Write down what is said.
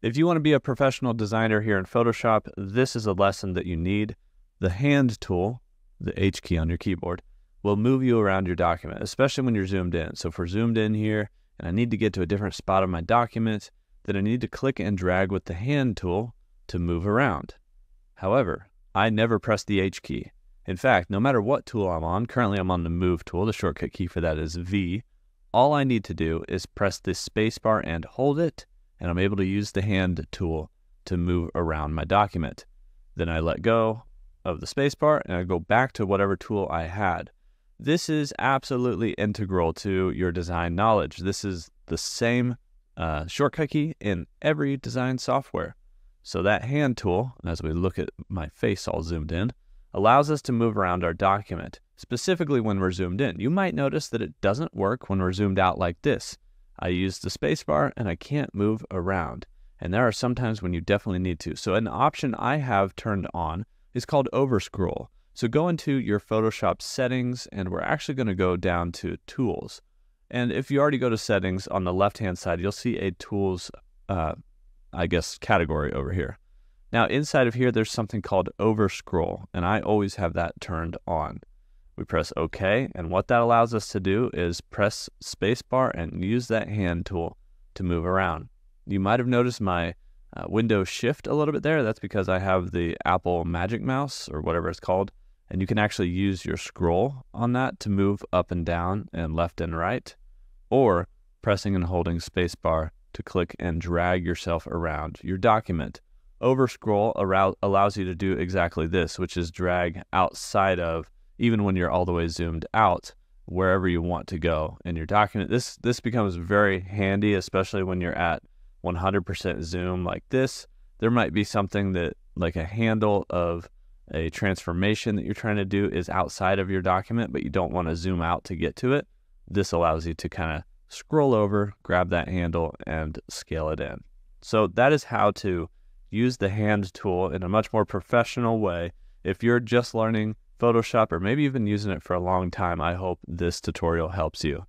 If you want to be a professional designer here in Photoshop, this is a lesson that you need. The hand tool, the H key on your keyboard, will move you around your document, especially when you're zoomed in. So if we're zoomed in here and I need to get to a different spot of my document, then I need to click and drag with the hand tool to move around. However, I never press the H key. In fact, no matter what tool I'm on, currently I'm on the move tool, the shortcut key for that is V. All I need to do is press the spacebar and hold it, and I'm able to use the hand tool to move around my document. Then I let go of the spacebar and I go back to whatever tool I had. This is absolutely integral to your design knowledge. This is the same uh, shortcut key in every design software. So that hand tool, as we look at my face all zoomed in, allows us to move around our document, specifically when we're zoomed in. You might notice that it doesn't work when we're zoomed out like this. I use the spacebar and I can't move around. And there are some times when you definitely need to. So an option I have turned on is called overscroll. So go into your Photoshop settings and we're actually going to go down to tools. And if you already go to settings on the left hand side, you'll see a tools, uh, I guess, category over here. Now inside of here, there's something called overscroll and I always have that turned on. We press OK and what that allows us to do is press spacebar and use that hand tool to move around. You might have noticed my uh, window shift a little bit there. That's because I have the Apple Magic Mouse or whatever it's called and you can actually use your scroll on that to move up and down and left and right, or pressing and holding spacebar to click and drag yourself around your document. Over scroll allows you to do exactly this, which is drag outside of, even when you're all the way zoomed out, wherever you want to go in your document. This this becomes very handy, especially when you're at 100% zoom like this. There might be something that like a handle of a transformation that you're trying to do is outside of your document, but you don't want to zoom out to get to it, this allows you to kind of scroll over, grab that handle, and scale it in. So that is how to use the hand tool in a much more professional way. If you're just learning Photoshop or maybe you've been using it for a long time, I hope this tutorial helps you.